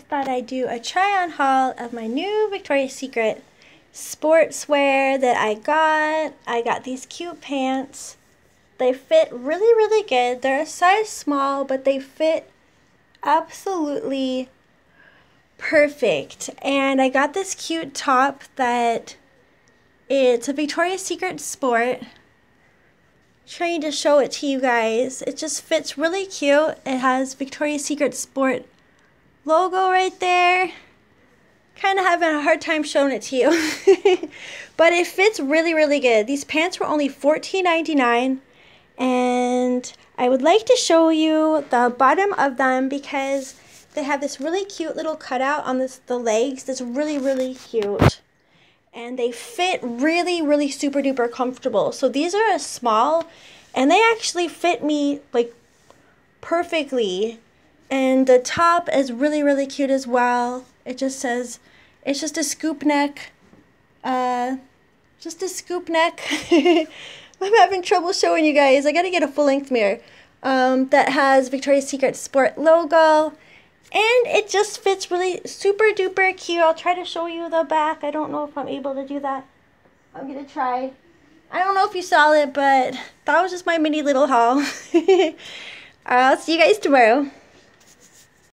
thought I'd do a try on haul of my new Victoria's Secret sportswear that I got. I got these cute pants. They fit really, really good. They're a size small, but they fit absolutely perfect. And I got this cute top that it's a Victoria's Secret sport. Trying to show it to you guys. It just fits really cute. It has Victoria's Secret sport logo right there. Kind of having a hard time showing it to you. but it fits really, really good. These pants were only $14.99 and I would like to show you the bottom of them because they have this really cute little cutout on this the legs that's really really cute and they fit really really super duper comfortable so these are a small and they actually fit me like perfectly and the top is really really cute as well it just says it's just a scoop neck uh just a scoop neck I'm having trouble showing you guys. I gotta get a full length mirror um, that has Victoria's Secret Sport logo. And it just fits really super duper cute. I'll try to show you the back. I don't know if I'm able to do that. I'm gonna try. I don't know if you saw it, but that was just my mini little haul. I'll see you guys tomorrow.